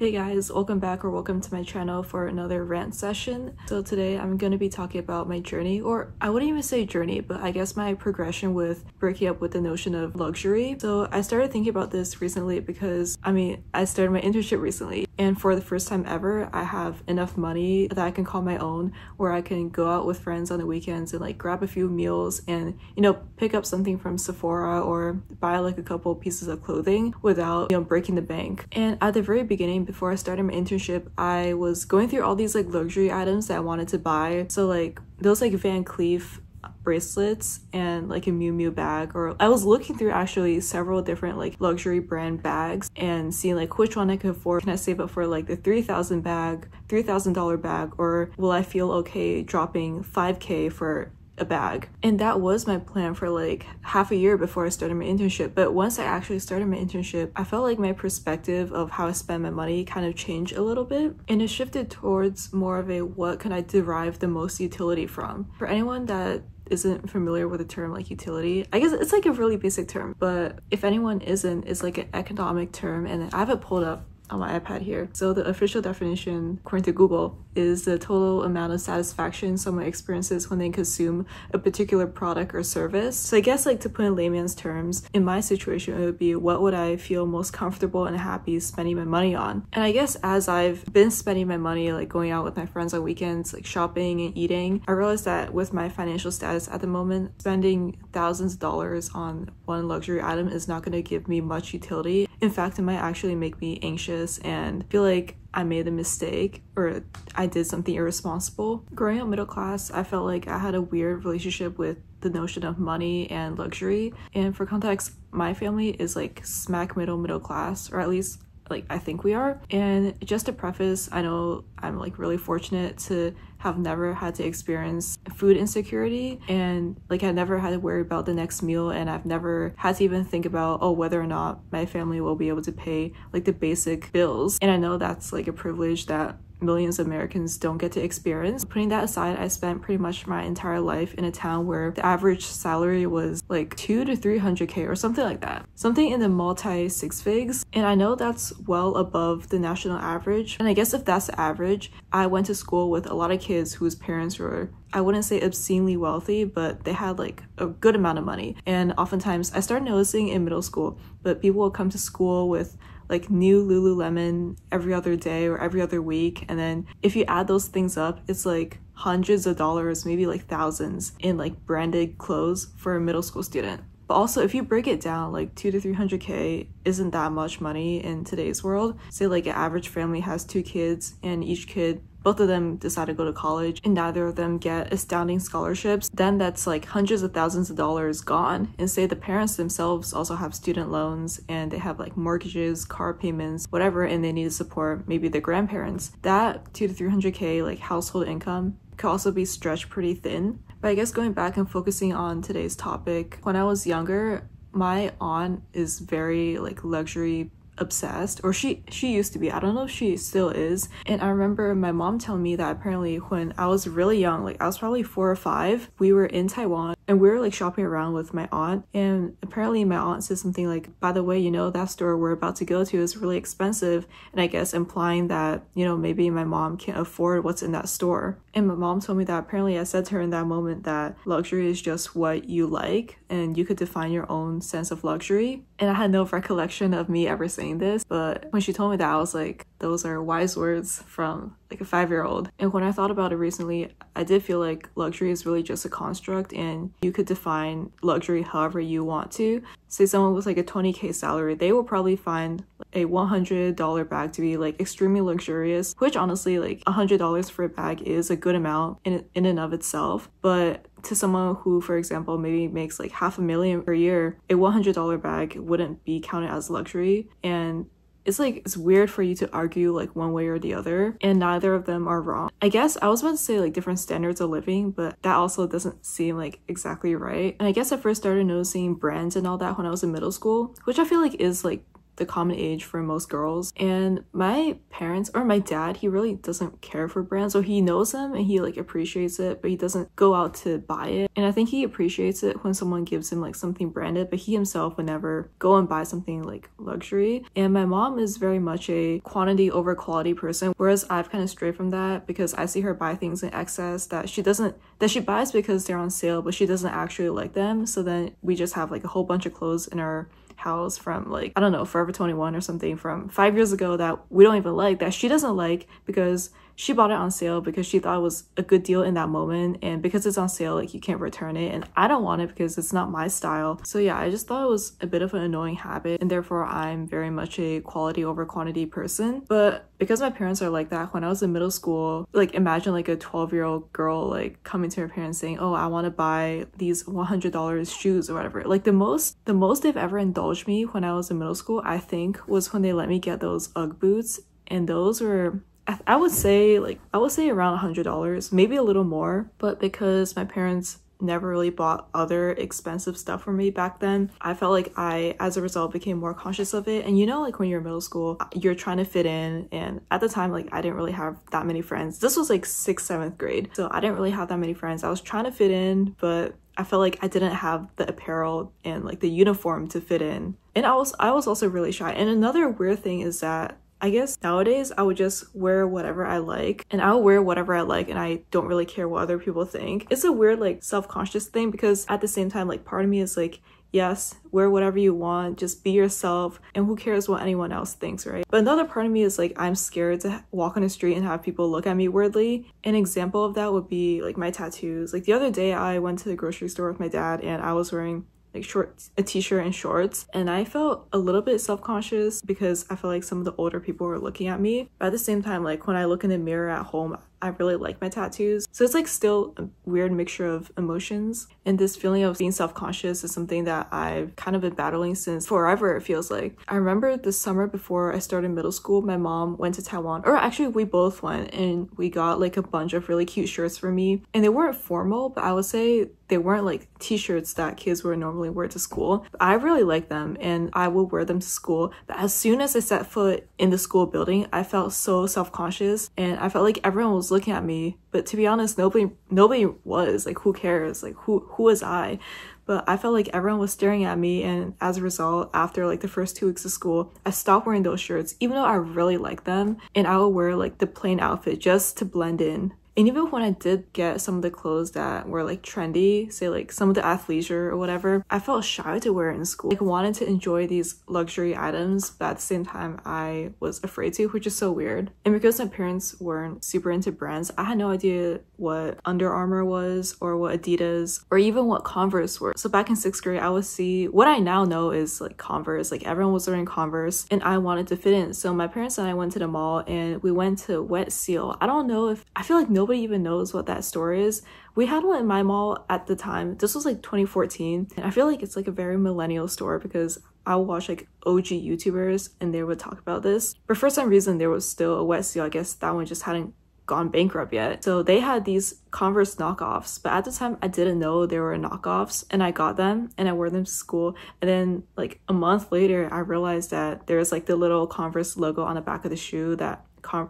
Hey guys, welcome back or welcome to my channel for another rant session. So today I'm going to be talking about my journey, or I wouldn't even say journey, but I guess my progression with breaking up with the notion of luxury. So I started thinking about this recently because, I mean, I started my internship recently and for the first time ever, I have enough money that I can call my own where I can go out with friends on the weekends and like grab a few meals and, you know, pick up something from Sephora or buy like a couple pieces of clothing without, you know, breaking the bank. And at the very beginning, before I started my internship, I was going through all these like luxury items that I wanted to buy. So like those like Van Cleef bracelets and like a Miu Miu bag or I was looking through actually several different like luxury brand bags and seeing like which one I could afford. Can I save up for like the 3000 bag, $3,000 bag or will I feel okay dropping 5k for a bag. And that was my plan for like half a year before I started my internship. But once I actually started my internship, I felt like my perspective of how I spend my money kind of changed a little bit. And it shifted towards more of a what can I derive the most utility from. For anyone that isn't familiar with the term like utility, I guess it's like a really basic term, but if anyone isn't, it's like an economic term and I have it pulled up on my iPad here. So the official definition, according to Google, is the total amount of satisfaction someone experiences when they consume a particular product or service. So I guess like to put in layman's terms, in my situation, it would be what would I feel most comfortable and happy spending my money on? And I guess as I've been spending my money, like going out with my friends on weekends, like shopping and eating, I realized that with my financial status at the moment, spending thousands of dollars on one luxury item is not going to give me much utility. In fact, it might actually make me anxious and feel like I made a mistake or I did something irresponsible. Growing up middle class, I felt like I had a weird relationship with the notion of money and luxury. And for context, my family is like smack middle middle class, or at least like I think we are. And just to preface, I know I'm like really fortunate to have never had to experience food insecurity and like I never had to worry about the next meal and I've never had to even think about oh whether or not my family will be able to pay like the basic bills. And I know that's like a privilege that millions of Americans don't get to experience. Putting that aside, I spent pretty much my entire life in a town where the average salary was like two to 300k or something like that. Something in the multi six figs. And I know that's well above the national average. And I guess if that's the average, I went to school with a lot of kids whose parents were I wouldn't say obscenely wealthy, but they had like a good amount of money. And oftentimes I started noticing in middle school, but people will come to school with like new Lululemon every other day or every other week. And then if you add those things up, it's like hundreds of dollars, maybe like thousands in like branded clothes for a middle school student. But also, if you break it down, like two to 300k isn't that much money in today's world. Say, like, an average family has two kids, and each kid both of them decide to go to college and neither of them get astounding scholarships, then that's like hundreds of thousands of dollars gone. And say the parents themselves also have student loans and they have like mortgages, car payments, whatever, and they need to support maybe their grandparents. That two to 300k like household income could also be stretched pretty thin. But I guess going back and focusing on today's topic, when I was younger, my aunt is very like luxury obsessed or she she used to be i don't know if she still is and i remember my mom telling me that apparently when i was really young like i was probably four or five we were in taiwan and we were like shopping around with my aunt and apparently my aunt said something like by the way you know that store we're about to go to is really expensive and i guess implying that you know maybe my mom can't afford what's in that store. And my mom told me that apparently i said to her in that moment that luxury is just what you like and you could define your own sense of luxury. And i had no recollection of me ever saying this, but when she told me that, I was like, those are wise words from like a five year old. And when I thought about it recently, I did feel like luxury is really just a construct and you could define luxury however you want to. Say someone with like a 20k salary, they will probably find a $100 bag to be like extremely luxurious, which honestly, like $100 for a bag is a good amount in, in and of itself. But to someone who, for example, maybe makes like half a million per year, a $100 bag wouldn't be counted as luxury. And it's like it's weird for you to argue like one way or the other and neither of them are wrong. I guess i was about to say like different standards of living but that also doesn't seem like exactly right. And i guess i first started noticing brands and all that when i was in middle school which i feel like is like the common age for most girls. And my parents or my dad, he really doesn't care for brands. So he knows them and he like appreciates it, but he doesn't go out to buy it. And I think he appreciates it when someone gives him like something branded, but he himself would never go and buy something like luxury. And my mom is very much a quantity over quality person, whereas I've kind of strayed from that because I see her buy things in excess that she doesn't that she buys because they're on sale, but she doesn't actually like them. So then we just have like a whole bunch of clothes in our house from like I don't know Forever 21 or something from 5 years ago that we don't even like that she doesn't like because she bought it on sale because she thought it was a good deal in that moment and because it's on sale like you can't return it and I don't want it because it's not my style. So yeah, I just thought it was a bit of an annoying habit and therefore I'm very much a quality over quantity person. But because my parents are like that, when I was in middle school, like imagine like a 12 year old girl like coming to her parents saying, "Oh, I want to buy these $100 shoes or whatever." Like the most the most they've ever indulged me when I was in middle school, I think, was when they let me get those UGG boots and those were I, would say like I would say around a hundred dollars, maybe a little more. But because my parents never really bought other expensive stuff for me back then. I felt like I, as a result, became more conscious of it. And you know, like when you're in middle school, you're trying to fit in. And at the time, like I didn't really have that many friends. This was like sixth, seventh grade. So I didn't really have that many friends. I was trying to fit in, but I felt like I didn't have the apparel and like the uniform to fit in. And I was I was also really shy. And another weird thing is that I guess nowadays I would just wear whatever I like and I'll wear whatever I like and I don't really care what other people think. It's a weird like self-conscious thing because at the same time like part of me is like yes, wear whatever you want, just be yourself, and who cares what anyone else thinks, right? But another part of me is like, I'm scared to walk on the street and have people look at me weirdly. An example of that would be like my tattoos. Like the other day, I went to the grocery store with my dad and I was wearing like short a t-shirt and shorts. And i felt a little bit self-conscious because i felt like some of the older people were looking at me. But at the same time like when i look in the mirror at home I really like my tattoos. So it's like still a weird mixture of emotions. And this feeling of being self conscious is something that I've kind of been battling since forever, it feels like. I remember the summer before I started middle school, my mom went to Taiwan, or actually, we both went and we got like a bunch of really cute shirts for me. And they weren't formal, but I would say they weren't like t-shirts that kids would normally wear to school. I really like them and I would wear them to school. But as soon as I set foot in the school building, I felt so self-conscious and I felt like everyone was looking at me. But to be honest, nobody nobody was. Like who cares? Like who who was I? But I felt like everyone was staring at me and as a result, after like the first two weeks of school, I stopped wearing those shirts, even though I really like them. And I would wear like the plain outfit just to blend in and even when I did get some of the clothes that were like trendy, say like some of the athleisure or whatever, I felt shy to wear it in school. Like wanted to enjoy these luxury items, but at the same time I was afraid to, which is so weird. And because my parents weren't super into brands, I had no idea what Under Armour was or what Adidas or even what Converse were. So back in sixth grade, I would see what I now know is like Converse. Like everyone was wearing Converse and I wanted to fit in. So my parents and I went to the mall and we went to Wet Seal. I don't know if I feel like nobody even knows what that store is. We had one in my mall at the time. This was like 2014. And I feel like it's like a very millennial store because I would watch like OG YouTubers and they would talk about this. But for some reason, there was still a Wet Seal. I guess that one just hadn't gone bankrupt yet. So they had these Converse knockoffs, but at the time I didn't know they were knockoffs and I got them and I wore them to school. And then like a month later, I realized that there's like the little Converse logo on the back of the shoe that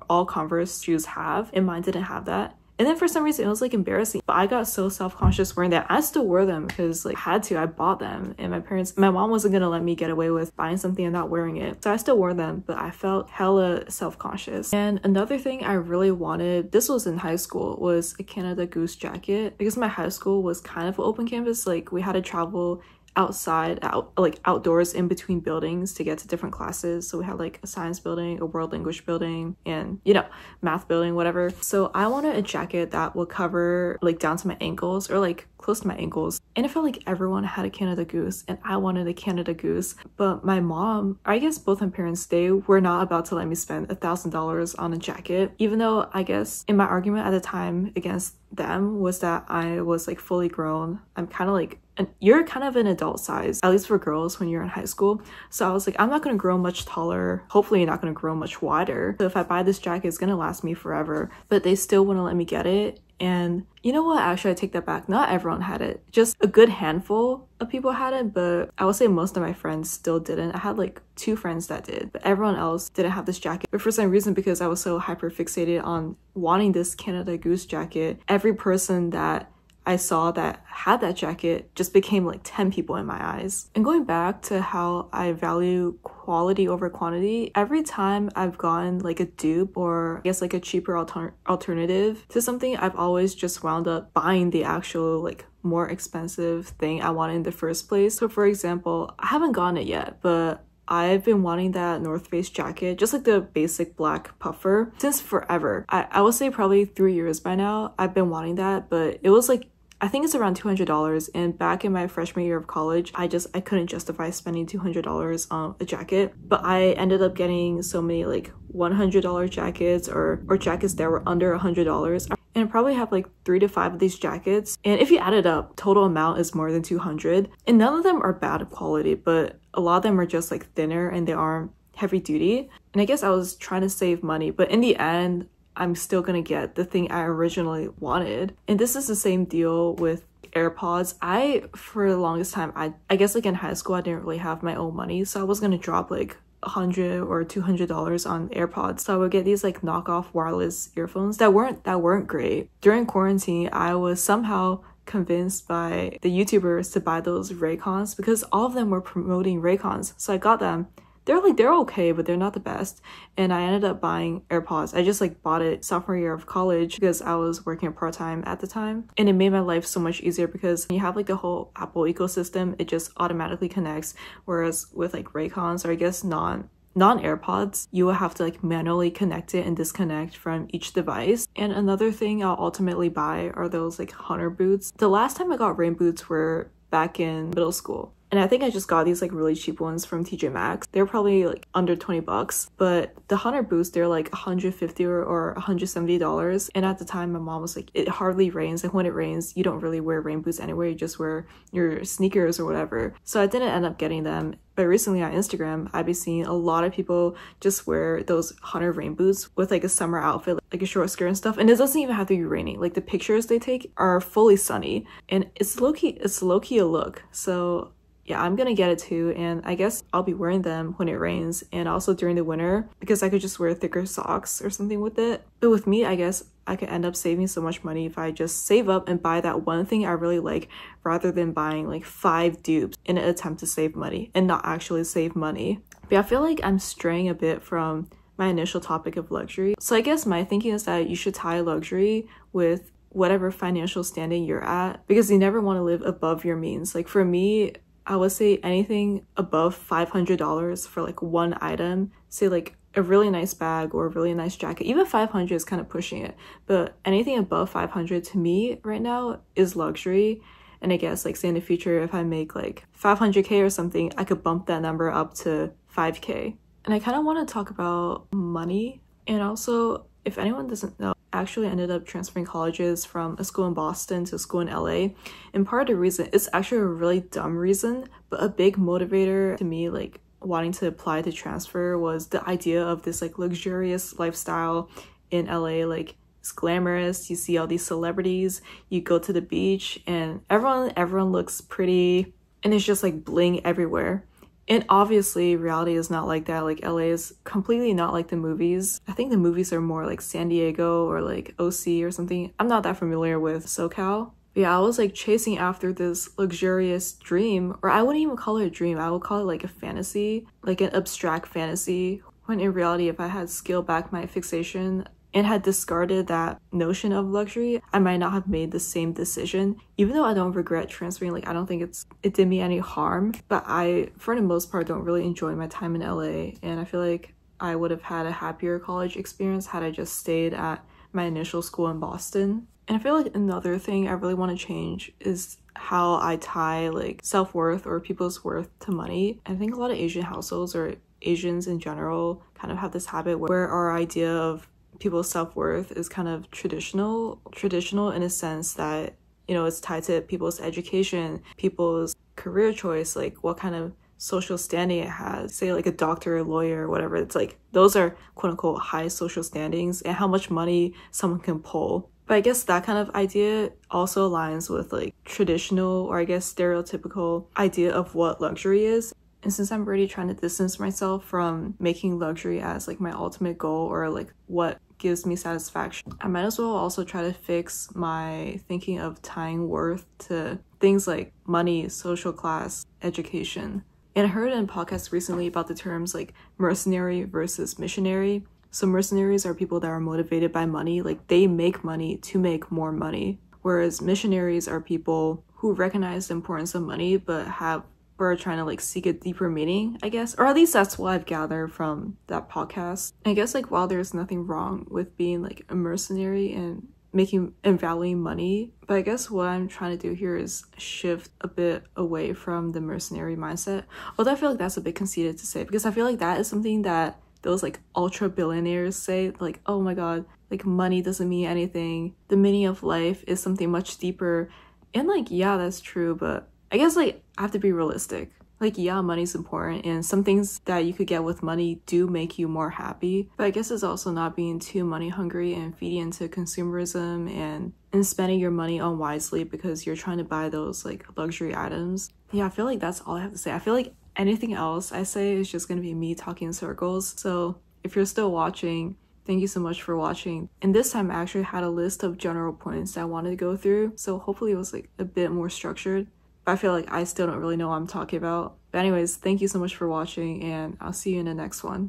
all Converse shoes have and mine didn't have that. And then for some reason, it was like embarrassing. But I got so self conscious wearing that. I still wore them because like I had to. I bought them, and my parents, my mom wasn't gonna let me get away with buying something and not wearing it. So I still wore them, but I felt hella self conscious. And another thing I really wanted, this was in high school, was a Canada Goose jacket because my high school was kind of open campus. Like we had to travel outside out like outdoors in between buildings to get to different classes. So we had like a science building a world language building and you know math building whatever. So i wanted a jacket that would cover like down to my ankles or like close to my ankles. And it felt like everyone had a canada goose and i wanted a canada goose. But my mom i guess both my parents they were not about to let me spend a thousand dollars on a jacket even though i guess in my argument at the time against them was that i was like fully grown. I'm kind of like and you're kind of an adult size, at least for girls when you're in high school. So I was like, I'm not gonna grow much taller. Hopefully, you're not gonna grow much wider. So if I buy this jacket, it's gonna last me forever. But they still wouldn't let me get it. And you know what? Actually, I take that back. Not everyone had it. Just a good handful of people had it, but I would say most of my friends still didn't. I had like two friends that did, but everyone else didn't have this jacket. But for some reason, because I was so hyper fixated on wanting this Canada Goose jacket, every person that I saw that had that jacket just became like 10 people in my eyes. And going back to how I value quality over quantity, every time I've gotten like a dupe or I guess like a cheaper alter- alternative to something, I've always just wound up buying the actual like more expensive thing I wanted in the first place. So for example, I haven't gotten it yet, but I've been wanting that North Face jacket, just like the basic black puffer, since forever. I, I would say probably three years by now. I've been wanting that, but it was like I think it's around $200 and back in my freshman year of college I just I couldn't justify spending $200 on a jacket but I ended up getting so many like $100 jackets or or jackets that were under $100 and probably have like three to five of these jackets and if you add it up total amount is more than 200 and none of them are bad of quality but a lot of them are just like thinner and they aren't heavy duty and I guess I was trying to save money but in the end I'm still gonna get the thing I originally wanted. And this is the same deal with AirPods. I, for the longest time, I, I guess like in high school, I didn't really have my own money. So I was gonna drop like hundred or two hundred dollars on AirPods. So I would get these like knockoff wireless earphones that weren't that weren't great. During quarantine, I was somehow convinced by the YouTubers to buy those Raycons because all of them were promoting Raycons. So I got them they're like they're okay but they're not the best and i ended up buying airpods i just like bought it sophomore year of college because i was working part-time at the time and it made my life so much easier because you have like the whole apple ecosystem it just automatically connects whereas with like raycons or i guess non non AirPods, you will have to like manually connect it and disconnect from each device. And another thing I'll ultimately buy are those like hunter boots. The last time I got rain boots were back in middle school. And I think I just got these like really cheap ones from TJ Maxx. They're probably like under 20 bucks, but the Hunter boots, they're like 150 or, or 170 dollars. And at the time, my mom was like, it hardly rains. Like when it rains, you don't really wear rain boots anyway. You just wear your sneakers or whatever. So I didn't end up getting them. But recently on Instagram, I've been seeing a lot of people just wear those Hunter rain boots with like a summer outfit, like a short skirt and stuff. And it doesn't even have to be raining. Like the pictures they take are fully sunny, and it's low key. It's low key a look. So yeah, I'm gonna get it too, and I guess I'll be wearing them when it rains and also during the winter because I could just wear thicker socks or something with it. But with me, I guess I could end up saving so much money if I just save up and buy that one thing I really like rather than buying like five dupes in an attempt to save money and not actually save money. But I feel like I'm straying a bit from my initial topic of luxury. So I guess my thinking is that you should tie luxury with whatever financial standing you're at because you never want to live above your means. Like for me, I would say anything above $500 for like one item, say like a really nice bag or a really nice jacket. Even 500 is kind of pushing it, but anything above 500 to me right now is luxury. And I guess like say in the future, if I make like 500k or something, I could bump that number up to 5k. And I kind of want to talk about money. And also, if anyone doesn't know, actually ended up transferring colleges from a school in Boston to a school in LA. And part of the reason, it's actually a really dumb reason, but a big motivator to me, like wanting to apply to transfer was the idea of this like luxurious lifestyle in LA. Like it's glamorous, you see all these celebrities, you go to the beach and everyone everyone looks pretty and it's just like bling everywhere. And obviously, reality is not like that. Like, LA is completely not like the movies. I think the movies are more like San Diego or like OC or something. I'm not that familiar with SoCal. But yeah, I was like chasing after this luxurious dream, or I wouldn't even call it a dream. I would call it like a fantasy, like an abstract fantasy. When in reality, if I had scaled back my fixation, and had discarded that notion of luxury, I might not have made the same decision. Even though I don't regret transferring, like I don't think it's it did me any harm, but I for the most part don't really enjoy my time in LA and I feel like I would have had a happier college experience had I just stayed at my initial school in Boston. And I feel like another thing I really want to change is how I tie like self-worth or people's worth to money. I think a lot of Asian households or Asians in general kind of have this habit where our idea of people's self-worth is kind of traditional traditional in a sense that you know, it's tied to people's education, people's career choice, like what kind of social standing it has. Say like a doctor, a lawyer, whatever. It's like those are quote unquote high social standings and how much money someone can pull. But I guess that kind of idea also aligns with like traditional or I guess stereotypical idea of what luxury is. And since I'm already trying to distance myself from making luxury as like my ultimate goal or like what gives me satisfaction, I might as well also try to fix my thinking of tying worth to things like money, social class, education. And I heard in podcasts recently about the terms like mercenary versus missionary. So mercenaries are people that are motivated by money, like they make money to make more money. Whereas missionaries are people who recognize the importance of money but have or trying to like seek a deeper meaning, I guess. Or at least that's what I've gathered from that podcast. I guess like while there's nothing wrong with being like a mercenary and making and valuing money, but I guess what I'm trying to do here is shift a bit away from the mercenary mindset. Although I feel like that's a bit conceited to say because I feel like that is something that those like ultra billionaires say like oh my god like money doesn't mean anything the meaning of life is something much deeper and like yeah that's true but I guess like I have to be realistic. Like yeah, money's important and some things that you could get with money do make you more happy. But I guess it's also not being too money hungry and feeding into consumerism and and spending your money unwisely because you're trying to buy those like luxury items. Yeah, I feel like that's all I have to say. I feel like anything else I say is just gonna be me talking in circles. So if you're still watching, Thank you so much for watching. And this time I actually had a list of general points that I wanted to go through. So hopefully it was like a bit more structured. I feel like I still don't really know what I'm talking about. But anyways, thank you so much for watching and I'll see you in the next one.